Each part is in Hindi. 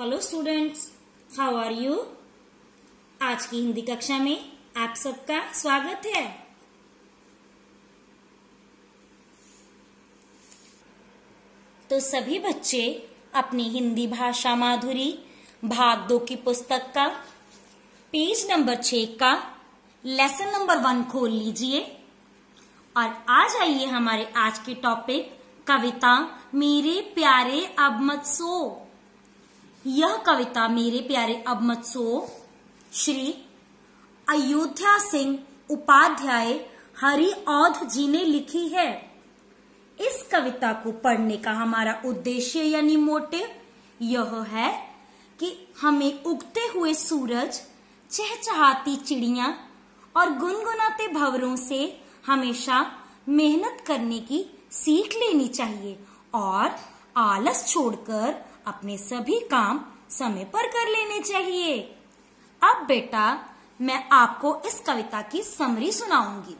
Hello students how are you आज की हिंदी कक्षा में आप सबका स्वागत है। तो सभी बच्चे अपनी हिंदी भाषा माधुरी भाग दो की पुस्तक का पेज नंबर छ का लेसन नंबर वन खोल लीजिए। और आज आइए हमारे आज के टॉपिक कविता, मेरे प्यारे अब मत सो। यह कविता मेरे प्यारे अब सो श्री अयोध्या सिंह उपाध्याय हरि औध जी ने लिखी है। इस कविता को पढ़ने का हमारा उद्देश्य यानी मोटिव यह है कि हमें उगते हुए सूरज, चहचहाती चिड़िया और गुनगुनाते भवरों से हमेशा मेहनत करने की सीख लेनी चाहिए और आलस छोड़कर अपने सभी काम समय पर कर लेने चाहिए। अब बेटा, मैं आपको इस कविता की समरी सुनाऊँगी।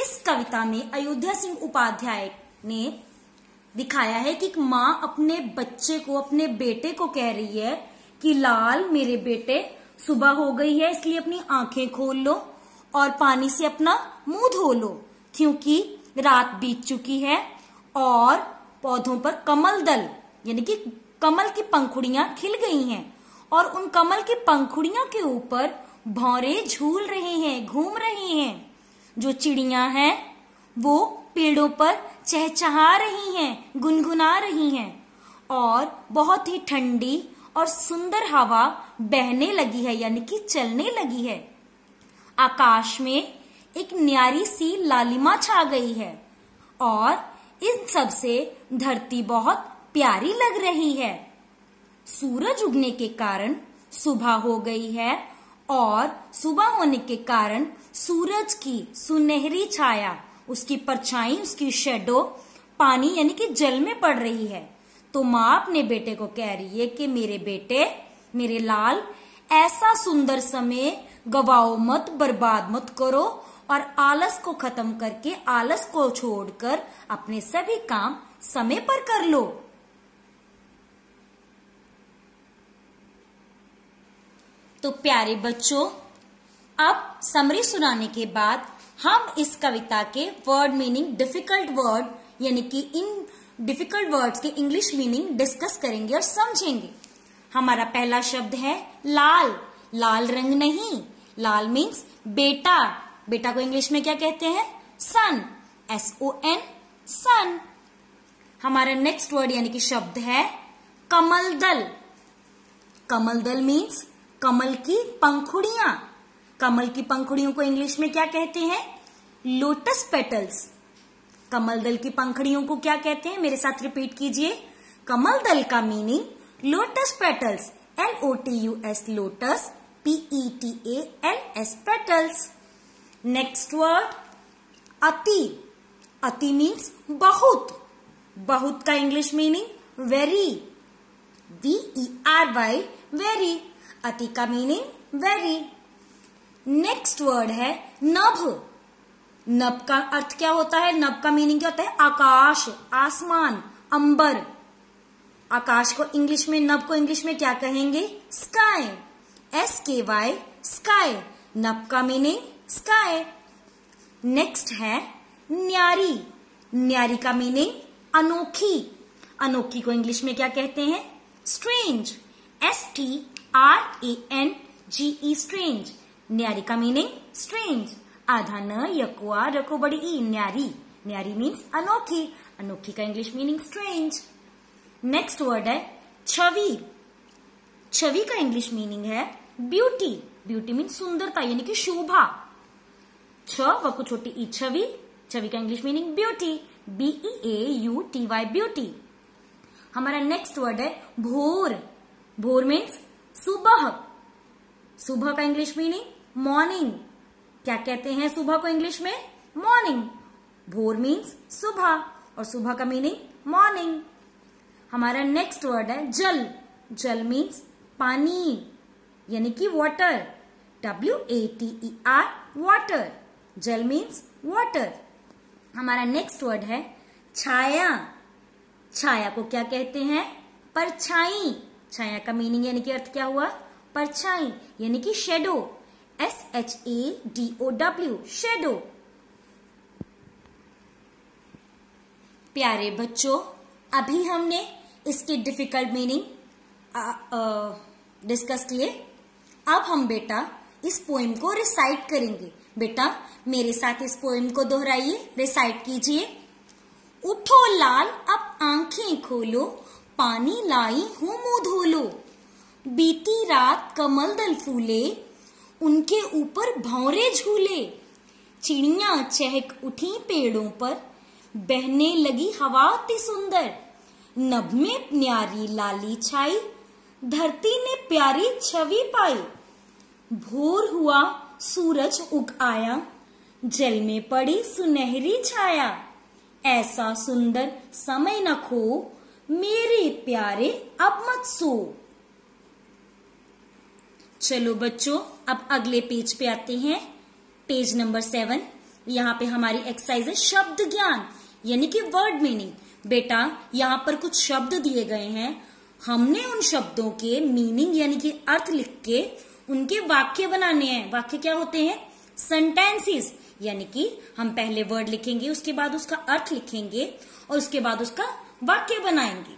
इस कविता में अयोध्या सिंह उपाध्याय ने दिखाया है कि माँ अपने बच्चे को, अपने बेटे को कह रही है कि, लाल, मेरे बेटे, सुबह हो गई है, इसलिए अपनी आँखें खोल लो और पानी से अपना मुँह धो लो, क्योंकि रात बीत चुकी है और पौधों पर कमल दल यानी कि कमल की पंखुड़ियाँ खिल गई हैं और उन कमल की पंखुड़ियों के ऊपर भौरे झूल रहे हैं, घूम रहे हैं। जो चिड़िया हैं, वो पेड़ों पर चहचहा रही हैं, गुनगुना रही हैं और बहुत ही ठंडी और सुंदर हवा बहने लगी है, यानी कि चलने लगी है। आकाश में एक न्यारी सी लालिमा छा गई है और इन सबसे धरती बहुत प्यारी लग रही है। सूरज उगने के कारण सुबह हो गई है और सुबह होने के कारण सूरज की सुनहरी छाया, उसकी परछाई, उसकी शेडो पानी यानी कि जल में पड़ रही है। तो माँ अपने बेटे को कह रही है कि, मेरे बेटे, मेरे लाल, ऐसा सुंदर समय गवाओ मत, बर्बाद मत करो और आलस को खत्म करके, आलस को छोड़कर अपने सभी काम समय पर कर लो। तो प्यारे बच्चों, अब समरी सुनाने के बाद हम इस कविता के वर्ड मीनिंग डिफ़िकल्ट वर्ड यानी कि इन डिफ़िकल्ट वर्ड्स के इंग्लिश मीनिंग डिस्कस करेंगे और समझेंगे। हमारा पहला शब्द है लाल। लाल रंग नहीं। लाल मीन्स बेटा। बेटा को इंग्लिश में क्या कहते हैं? Son. S O N son. हमारा नेक्स्ट वर्ड यानी कि शब्द है कमल दल कमल दल मीन्स कमल की पंखुड़ियाँ। कमल की पंखुड़ियों को इंग्लिश में क्या कहते हैं? लोटस पेटल्स कमल दल की पंखुड़ियों को क्या कहते हैं? मेरे साथ रिपीट कीजिए। कमल दल का meaning lotus petals L O T U S lotus P E T A L S petals next word अति. अति मीन्स बहुत. बहुत का English meaning very V E R Y very अति का मीनिंग वेरी नेक्स्ट वर्ड है नभ. नभ का अर्थ क्या होता है? नभ का मीनिंग क्या होता है? आकाश, आसमान, अंबर. आकाश को इंग्लिश में, नभ को इंग्लिश में क्या कहेंगे? Sky S K Y sky नभ का मीनिंग स्काई नेक्स्ट है न्यारी. न्यारी का मीनिंग अनोखी. अनोखी को इंग्लिश में क्या कहते हैं? Strange S T R A N G E strange न्यारी का मीनिंग स्ट्रेंज आधा न यकुआ रको बड़ी ई न्यारी न्यारी मीन्स अनोखी अनोखी का English meaning strange next word है छवि छवि का इंग्लिश मीनिंग है ब्यूटी ब्यूटी मीन्स सुंदरता यानी कि शोभा छ वको छोटी ई छवि छवि का English meaning beauty B E A U T Y beauty हमारा नेक्स्ट वर्ड है भोर भोर मीन्स सुबह। सुबह का इंग्लिश मीनिंग मॉर्निंग क्या कहते हैं सुबह को इंग्लिश में? मॉर्निंग भोर मीन्स सुबह और सुबह का मीनिंग मॉर्निंग हमारा नेक्स्ट वर्ड है जल। जल मीन्स पानी, यानी कि water W A T E R water जल मीन्स वाटर हमारा नेक्स्ट वर्ड है छाया। छाया को क्या कहते हैं? परछाई। छाया का मीनिंग यानी कि अर्थ क्या हुआ? परछाई यानी कि shadow S H A D O W shadow प्यारे बच्चों, अभी हमने इसके डिफ़िकल्ट मीनिंग डिस्कस किए। अब हम बेटा इस पोइम को रिसाइट करेंगे। बेटा, मेरे साथ इस पोइम को दोहराइए रिसाइट कीजिए। उठो लाल, अब आँखें खोलो। पानी लाई हूँ मुँह धोलो बीती रात कमल दल फूले, उनके ऊपर भौरे झूले। चिड़िया चहक उठी पेड़ों पर, बहने लगी हवा अति सुंदर। नभ में न्यारी लाली छाई, धरती ने प्यारी छवि पाई। भोर हुआ, सूरज उग आया, जल में पड़ी सुनहरी छाया। ऐसा सुंदर समय न खो मेरे प्यारे, अब मत सो। चलो बच्चों, अब अगले पेज पे आते हैं। पेज नंबर सेवन यहाँ पे हमारी एक्सरसाइज है शब्द ज्ञान, यानी कि वर्ड मीनिंग बेटा, यहाँ पर कुछ शब्द दिए गए हैं। हमने उन शब्दों के मीनिंग यानी कि अर्थ लिख के उनके वाक्य बनाने हैं। वाक्य क्या होते हैं? सेंटेंसेस यानी कि हम पहले वर्ड लिखेंगे, उसके बाद उसका अर्थ लिखेंगे, और उसके बाद उसका वाक्य बनाएँगे।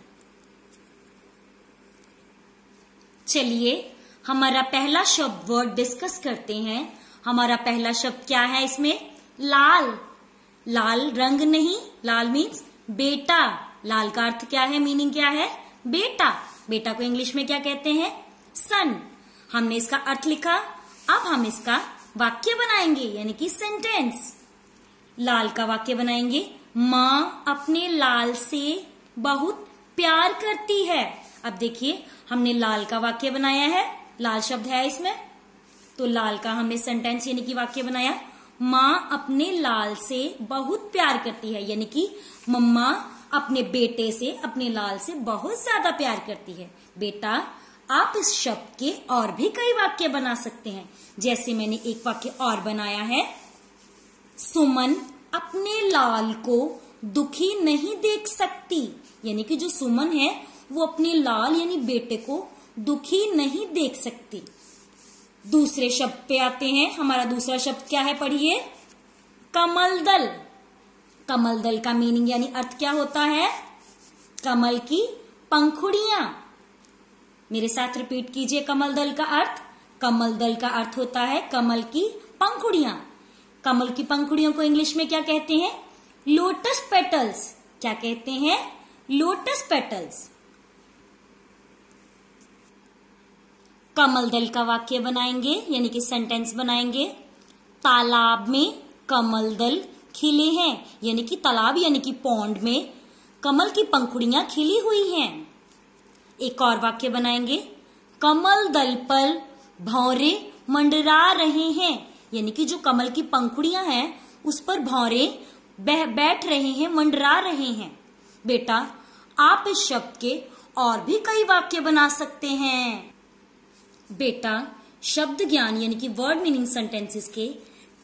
चलिए, हमारा पहला शब्द वर्ड डिस्कस करते हैं। हमारा पहला शब्द क्या है इसमें? लाल। लाल रंग नहीं, लाल मीन्स बेटा। लाल का अर्थ क्या है? मीनिंग क्या है? बेटा। बेटा को इंग्लिश में क्या कहते हैं? सन। हमने इसका अर्थ लिखा, अब हम इसका वाक्य बनाएँगे, यानी कि सेंटेंस लाल का वाक्य बनाएँगे, माँ अपने लाल से बहुत प्यार करती है। अब देखिए, हमने लाल का वाक्य बनाया है। लाल शब्द है इसमें। तो लाल का हमने सेंटेंस यानी कि वाक्य बनाया। माँ अपने लाल से बहुत प्यार करती है। यानी कि मम्मा अपने बेटे से, अपने लाल से बहुत ज़्यादा प्यार करती है। बेटा, आप इस शब्द के और भी कई वाक्य बना सकते हैं। जैसे मैंने एक वाक्य और बनाया है। सुमन अपने लाल को दुखी नहीं देख सकती। यानी कि जो सुमन है, वो अपने लाल यानी बेटे को दुखी नहीं देख सकती। दूसरे शब्द पे आते हैं। हमारा दूसरा शब्द क्या है पढ़िए? कमल दल कमल दल का मीनिंग यानी अर्थ क्या होता है? कमल की पंखुड़िया। मेरे साथ रिपीट कीजिए कमल दल का अर्थ। कमल दल का अर्थ होता है कमल की पंखुड़िया। कमल की पंखुड़ियों को इंग्लिश में क्या कहते हैं? Lotus petals. क्या कहते हैं? लोटस पेटल्स कमल दल का वाक्य बनाएँगे, यानी कि सेंटेंस बनाएँगे। तालाब में कमल दल खिले हैं, यानी कि तालाब, यानी कि पौंड में कमल की पंखुड़ियाँ खिली हुई हैं। एक और वाक्य बनाएँगे। कमल दल पर भौरे मंडरा रहे हैं, यानी कि जो कमल की पंखुड़ियाँ हैं, उस पर भौरे बैठ रहे हैं, मंडरा रहे हैं। बेटा, आप इस शब्द के और भी कई वाक्य बना सकते हैं। बेटा, शब्द ज्ञान यानी कि वर्ड मीनिंग सेंटेंसेस के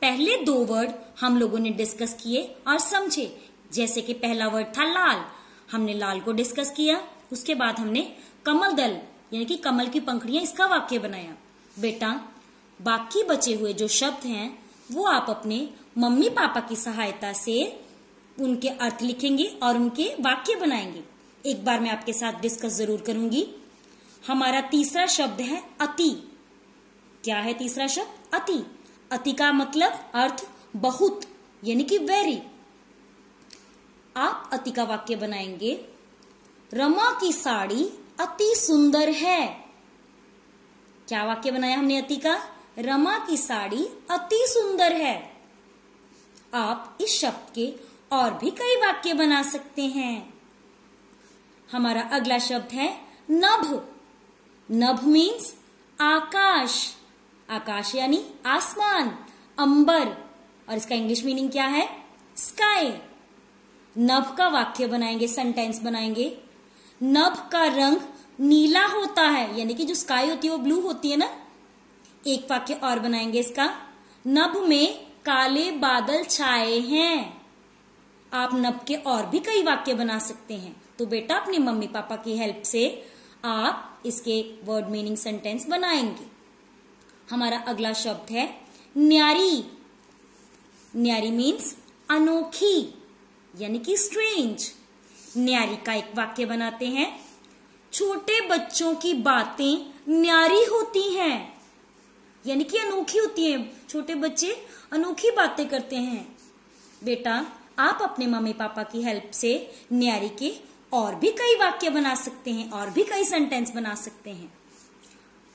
पहले दो वर्ड हम लोगों ने डिस्कस किए और समझे। जैसे कि पहला वर्ड था लाल। हमने लाल को डिस्कस किया। उसके बाद हमने कमल दल, यानी कि कमल की पंखड़ियाँ, इसका वाक्य बनाया। बेटा, बाकी बचे हुए जो शब्द हैं, वो आप अपने मम्मी पापा की सहायता से उनके अर्थ लिखेंगे और उनके वाक्य बनाएँगे। एक बार मैं आपके साथ डिस्कस ज़रूर करूँगी। हमारा तीसरा शब्द है अति। क्या है तीसरा शब्द? अति। अति का मतलब अर्थ बहुत, यानी कि वेरी आप अति का वाक्य बनाएँगे। रमा की साड़ी अति सुंदर है। क्या वाक्य बनाया हमने अति का? रमा की साड़ी अति सुंदर है। आप इस शब्द के और भी कई वाक्य बना सकते हैं। हमारा अगला शब्द है नभ। नभ मीन्स आकाश। आकाश यानी आसमान, अंबर। और इसका इंग्लिश मीनिंग क्या है? स्काई नभ का वाक्य बनाएँगे सेंटेंस बनाएँगे। नभ का रंग नीला होता है, यानी कि जो स्काई होती है वो ब्लू होती है ना? एक वाक्य और बनाएँगे इसका। नभ में काले बादल छाए हैं। आप नब के और भी कई वाक्य बना सकते हैं। तो बेटा, अपने मम्मी पापा की हेल्प से आप इसके वर्ड मीनिंग सेंटेंस बनाएँगे। हमारा अगला शब्द है न्यारी। न्यारी मीन्स अनोखी, यानी कि स्ट्रेंज न्यारी का एक वाक्य बनाते हैं, छोटे बच्चों की बातें न्यारी होती हैं, यानी कि अनोखी होती हैं। छोटे बच्चे अनोखी बातें करते हैं। बेटा आप अपने मम्मी पापा की हेल्प से न्यारी के और भी कई वाक्य बना सकते हैं और भी कई सेंटेंस बना सकते हैं।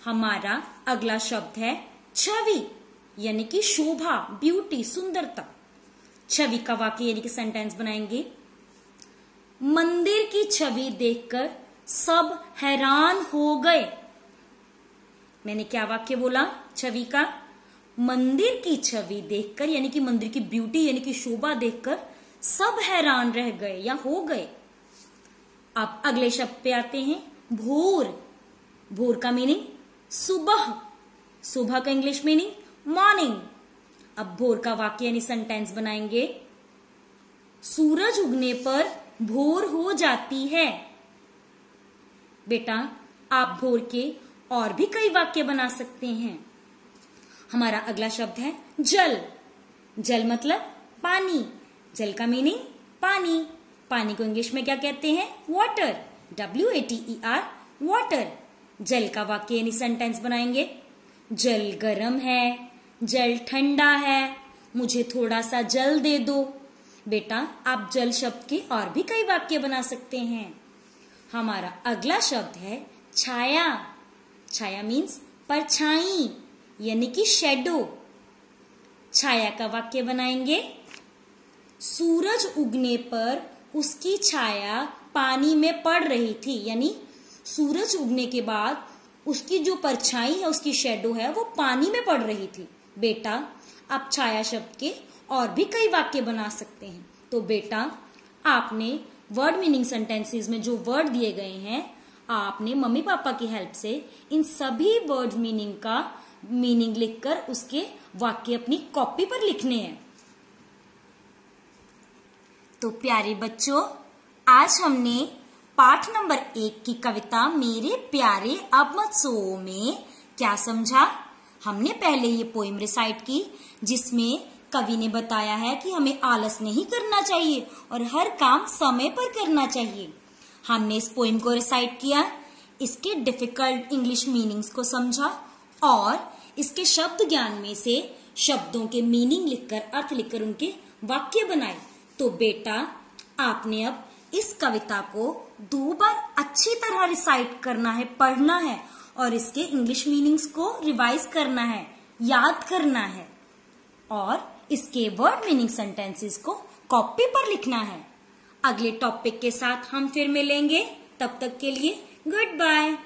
हमारा अगला शब्द है छवि, यानी कि शोभा ब्यूटी सुंदरता। छवि का वाक्य यानी कि सेंटेंस बनाएँगे। मंदिर की छवि देखकर सब हैरान हो गए। मैंने क्या वाक्य बोला? छवि का मंदिर की छवि देखकर, यानी कि मंदिर की ब्यूटी यानी कि शोभा देखकर सब हैरान रह गए या हो गए। अब अगले शब्द पे आते हैं, भोर। भोर का मीनिंग सुबह। सुबह का इंग्लिश मीनिंग मॉर्निंग अब भोर का वाक्य, यानी सेंटेंस बनाएँगे। सूरज उगने पर भोर हो जाती है। बेटा, आप भोर के और भी कई वाक्य बना सकते हैं। हमारा अगला शब्द है जल। जल मतलब पानी। जल का मीनिंग पानी। पानी को इंग्लिश में क्या कहते हैं? Water W A T E R water जल का वाक्य यानी सेंटेंस बनाएँगे। जल गर्म है। जल ठंडा है। मुझे थोड़ा सा जल दे दो। बेटा, आप जल शब्द के और भी कई वाक्य बना सकते हैं। हमारा अगला शब्द है छाया। छाया मीन्स परछाई। यानी कि शेडो छाया का वाक्य बनाएँगे। सूरज उगने पर उसकी छाया पानी में पड़ रही थी, यानी सूरज उगने के बाद उसकी जो परछाई है, उसकी शेडो है, वो पानी में पड़ रही थी। बेटा, आप छाया शब्द के और भी कई वाक्य बना सकते हैं। तो बेटा, आपने वर्ड मीनिंग सेंटेंसेस में जो वर्ड दिए गए हैं, आपने मम्मी पापा की हेल्प से इन सभी वर्ड मीनिंग का मीनिंग लिखकर उसके वाक्य अपनी कॉपी पर लिखने हैं। तो प्यारे बच्चों, आज हमने पाठ नंबर एक की कविता मेरे प्यारे अब मत सो में क्या समझा? हमने पहले ये पोइम रिसाइट की, जिसमें कवि ने बताया है कि हमें आलस नहीं करना चाहिए और हर काम समय पर करना चाहिए। हमने इस पोइम को रिसाइट किया, इसके डिफ़िकल्ट इंग्लिश मीनिंग्स को समझा और इसके शब्द ज्ञान में से शब्दों के मीनिंग लिखकर, अर्थ लिखकर उनके वाक्य बनाए। तो बेटा, आपने अब इस कविता को दो बार अच्छी तरह रिसाइट करना है, पढ़ना है और इसके इंग्लिश मीनिंग्स को रिवाइज करना है, याद करना है और इसके वर्ड मीनिंग सेंटेंसेस को कॉपी पर लिखना है। अगले टॉपिक के साथ हम फिर मिलेंगे। तब तक के लिए गुड बाय